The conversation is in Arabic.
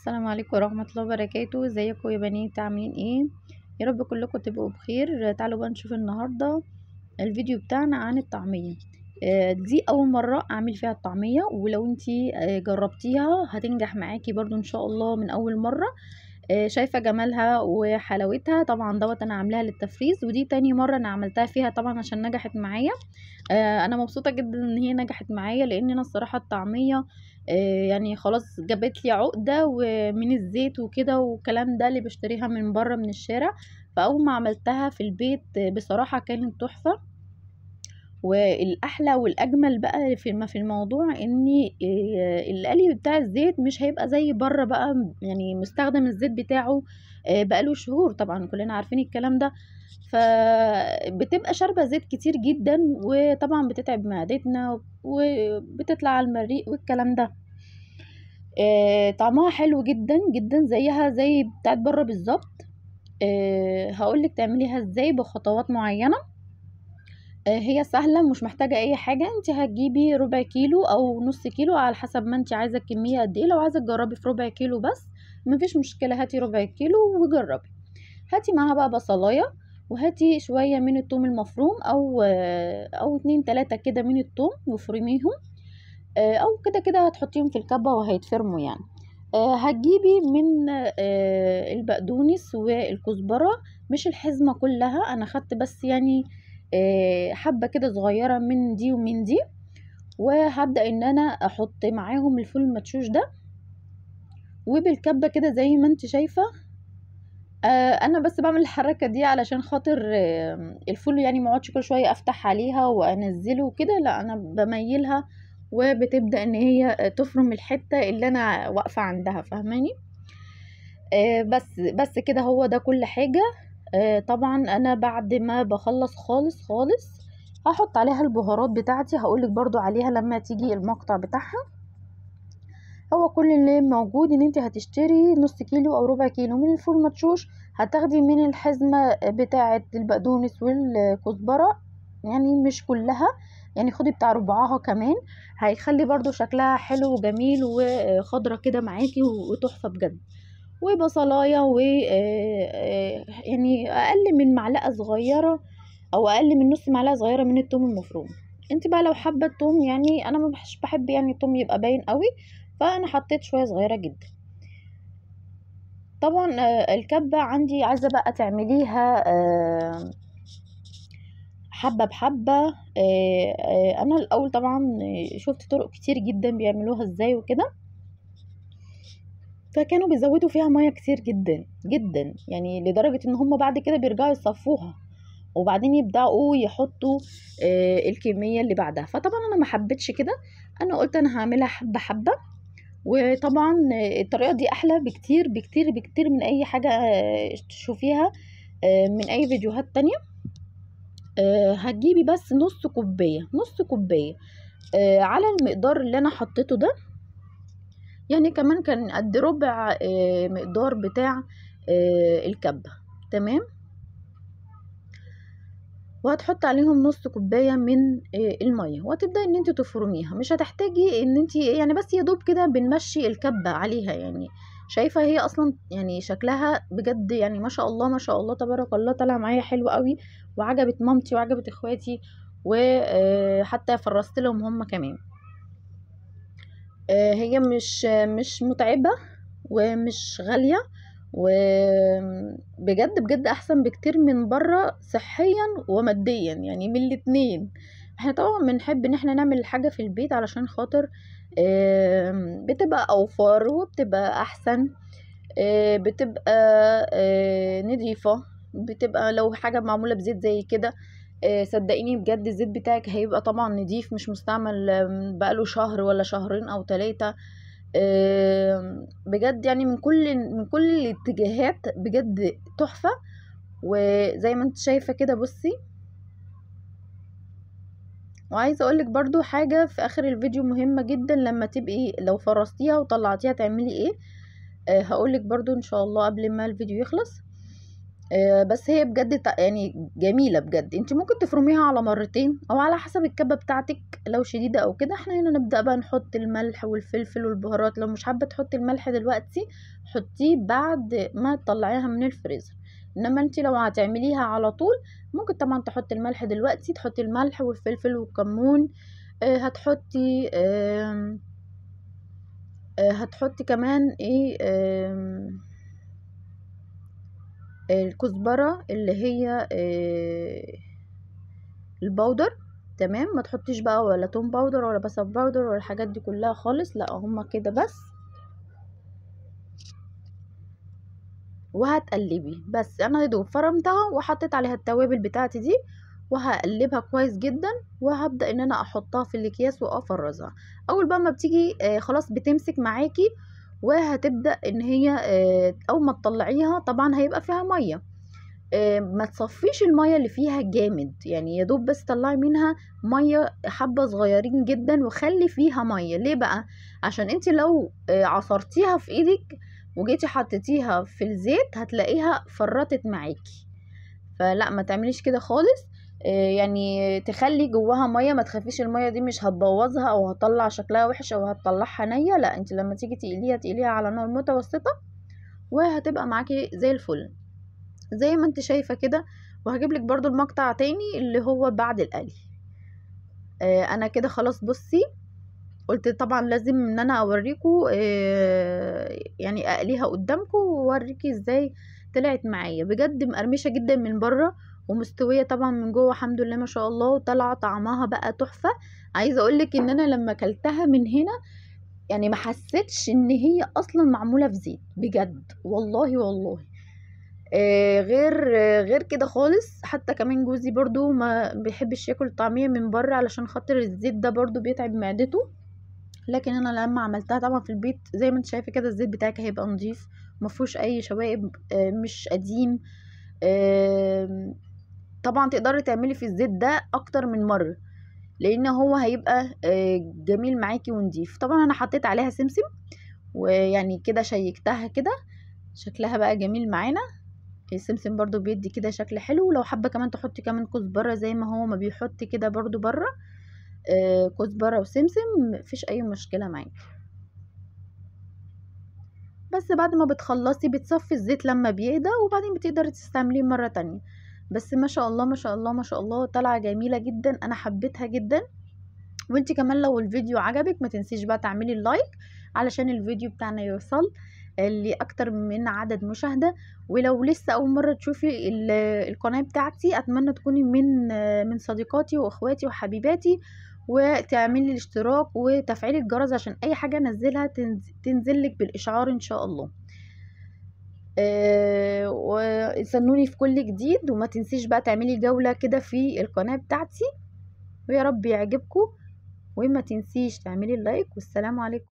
السلام عليكم ورحمة الله وبركاته. ازيكم يا بنات عاملين إيه؟ يا رب كلكم تبقوا بخير. تعالوا بقى نشوف النهاردة الفيديو بتاعنا عن الطعمية. آه، دي أول مرة أعمل فيها الطعمية ولو انتي آه، جربتيها هتنجح معاكي برضو إن شاء الله من أول مرة. آه، شايفة جمالها وحلاوتها. طبعا دوت أنا عاملاها للتفريز ودي تاني مرة أنا عملتها فيها طبعا عشان نجحت معايا. أنا مبسوطة جدا إن هي نجحت معايا لأن أنا الصراحة الطعمية آه، يعني خلاص جابت لي عقدة ومن الزيت وكده والكلام ده اللي بشتريها من بره من الشارع فأول ما عملتها في البيت آه، بصراحة كانت تحفة. والأحلى والأجمل بقى في ما في الموضوع ان القلي بتاع الزيت مش هيبقى زي بره بقى يعني مستخدم الزيت بتاعه بقاله شهور طبعا كلنا عارفين الكلام ده. فبتبقى شاربة زيت كتير جدا وطبعا بتتعب معدتنا وبتطلع على المريء والكلام ده. طعمها حلو جدا جدا زيها زي بتاعت بره بالظبط. هقولك تعمليها إزاي بخطوات معينة. آه، هي سهلة مش محتاجة أي حاجة. انت هتجيبي ربع كيلو أو نص كيلو على حسب ما انت عايزة الكمية قد إيه. لو عايزة تجربي في ربع كيلو بس مفيش مشكلة. هاتي ربع كيلو وجربي. هاتي معاها بقى بصلاية وهاتي شوية من الثوم المفروم أو آه، أو اتنين تلاتة كده من الثوم وفرميهم. آه، أو كده كده هتحطيهم في الكبة وهيتفرموا يعني. آه، هتجيبي من آه، البقدونس والكزبرة مش الحزمة كلها. أنا خدت بس يعني آه، حبة كده صغيرة من دي ومن دي وهبدأ إن أنا أحط معاهم الفول المدشوش ده وبالكبة كده زي ما أنت شايفة آه، أنا بس بعمل الحركة دي علشان خاطر آه، الفول يعني ما أقعدش كل شوية أفتح عليها وأنزله وكده لا أنا بميلها وبتبدأ إن هي تفرم الحتة اللي أنا واقفة عندها فاهماني؟ آه، بس بس كده هو ده كل حاجة. آه، طبعا أنا بعد ما بخلص خالص خالص هحط عليها البهارات بتاعتي هقولك برضو عليها لما تيجي المقطع بتاعها. هو كل اللي موجود إن أنت هتشتري نص كيلو أو ربع كيلو من الفول مدشوش هتاخدي من الحزمة بتاعة البقدونس والكزبرة يعني مش كلها يعني خدي بتاع ربعها كمان هيخلي برضو شكلها حلو وجميل وخضرة كده معاكي وتحفة بجد. وبصلاية و يعني أقل من معلقة صغيرة أو أقل من نص معلقة صغيرة من الثوم المفروم. انت بقى لو حابة الثوم يعني أنا مش بحب يعني الثوم يبقى باين قوي فأنا حطيت شوية صغيرة جدا. طبعا آه، الكبة عندي عايزة بقى تعمليها آه، حبة بحبة. آه، أنا الأول طبعا شفت طرق كتير جدا بيعملوها إزاي وكده. فكانوا بيزودوا فيها ميه كتير جدا جدا يعني لدرجة إن هم بعد كده بيرجعوا يصفوها وبعدين يبدأوا يحطوا آه، الكمية اللي بعدها. فطبعا أنا ما حبيتش كده أنا قلت أنا هعملها حبة حبة وطبعا الطريقة دي أحلى بكتير بكتير بكتير من أي حاجة آه، تشوفيها آه، من أي فيديوهات تانية. آه، هتجيبي بس نص كوباية نص كوباية آه، على المقدار اللي أنا حطيته ده. يعني كمان كان قد ربع آه، مقدار بتاع آه، الكبة تمام؟ وهتحط عليهم نص كوباية من آه، المية وهتبدأي إن انت تفرميها. مش هتحتاجي إن انت يعني بس يا دوب كده بنمشي الكبة عليها يعني شايفة هي أصلا يعني شكلها بجد يعني ما شاء الله ما شاء الله تبارك الله طلع معايا حلو قوي وعجبت مامتي وعجبت إخواتي وحتى فرست لهم هم كمان. هي مش مش متعبة ومش غالية وبجد بجد أحسن بكتير من بره صحيا وماديا يعني من الاتنين. إحنا طبعا بنحب إن إحنا نعمل الحاجة في البيت علشان خاطر بتبقى أوفر وبتبقى أحسن آه، بتبقى آه، نضيفة بتبقى لو حاجة معمولة بزيت زي كده آه، صدقيني بجد الزيت بتاعك هيبقى طبعا نضيف مش مستعمل بقاله شهر ولا شهرين أو ثلاثة بجد يعني من كل من كل الاتجاهات بجد تحفة. وزي ما انت شايفة كده بصي. وعايزة أقولك برضو حاجة في آخر الفيديو مهمة جدا لما تبقي لو فرستيها وطلعتيها تعملي إيه. آه هقولك برضو إن شاء الله قبل ما الفيديو يخلص. آه، بس هي بجد يعني جميلة بجد. انت ممكن تفرميها على مرتين أو على حسب الكبة بتاعتك لو شديدة أو كده. إحنا هنا نبدأ بقى نحط الملح والفلفل والبهارات. لو مش حابة تحطي الملح دلوقتي حطيه بعد ما تطلعيها من الفريزر. انما انت لو هتعمليها على طول ممكن طبعا تحطي الملح دلوقتي تحطي الملح والفلفل والكمون آه، هتحطي آه، هتحطي كمان إيه آم، الكزبرة اللي هي آه، ال powder تمام؟ ما تحطيش بقى ولا توم powder ولا بصل powder ولا الحاجات دي كلها خالص لا هما كده بس. وهتقلبي بس. أنا دوب فرمتها وحطيت عليها التوابل بتاعتي دي وهقلبها كويس جدا وهبدأ إن أنا أحطها في الأكياس وأفرزها. أول بقى ما بتيجي آه خلاص بتمسك معاكي وهتبدأ إن هي آه أول ما تطلعيها طبعا هيبقى فيها مية. آه ما تصفيش المية اللي فيها جامد يعني يا دوب بس طلعي منها مية حبة صغيرين جدا وخلي فيها مية. ليه بقى؟ عشان أنت لو آه عصرتيها في إيدك وجيتي حطيتيها في الزيت هتلاقيها فرطت معاكي. فلا ما تعمليش كده خالص. يعني تخلي جواها مية ما تخافيش المية دي مش هتبوظها أو هتطلع شكلها وحش أو هتطلعها نيه لأ انت لما تيجي تقليها تقليها على نار متوسطة وهتبقى معاكي زي الفل. زي ما انت شايفة كده وهجيب لك برضو المقطع تاني اللي هو بعد القلي. آه، أنا كده خلاص بصي قلت طبعا لازم إن أنا أوريكم آه، يعني أقليها قدامكم وأوريكي إزاي طلعت معايا. بجد مقرمشة جدا من بره ومستوية طبعا من جوه الحمد لله ما شاء الله وطالعة طعمها بقى تحفة. عايزة أقولك إن أنا لما أكلتها من هنا يعني ما حسيتش إن هي أصلا معمولة في زيت بجد والله والله. آه غير آه غير كده خالص حتى كمان جوزي برضو ما بيحبش ياكل الطعمية من بره علشان خاطر الزيت ده برضو بيتعب معدته. لكن أنا لما عملتها طبعا في البيت زي ما أنت شايفة كده الزيت بتاعك هيبقى نظيف مفهوش أي شوائب آه، مش قديم. طبعا تقدري تعملي في الزيت ده أكتر من مرة لأن هو هيبقى آه، جميل معاكي ونضيف. طبعا أنا حطيت عليها سمسم ويعني كده شيكتها كده شكلها بقى جميل معانا. السمسم برضو بيدي كده شكل حلو ولو حابة كمان تحطي كمان كزبره زي ما هو ما بيحط كده برضو بره آه، كزبره وسمسم مفيش أي مشكلة معاكي. بس بعد ما بتخلصي بتصفي الزيت لما بيهدى وبعدين بتقدري تستعمليه مرة تانية. بس ما شاء الله ما شاء الله ما شاء الله طالعة جميلة جدا أنا حبيتها جدا. وانت كمان لو الفيديو عجبك ما تنسيش بقى تعملي اللايك علشان الفيديو بتاعنا يوصل لأكتر من عدد مشاهدة. ولو لسه أول مرة تشوفي ال- القناة بتاعتي أتمنى تكوني من من صديقاتي وأخواتي وحبيباتي وتعملي الاشتراك وتفعيل الجرس عشان أي حاجة أنزلها تنز- تنزلك بالإشعار إن شاء الله. آه، في كل جديد وما تنسيش بقى تعملي جولة كده في القناة بتاعتي. ويا رب يعجبكم وما تنسيش تعملي اللايك والسلام عليكم.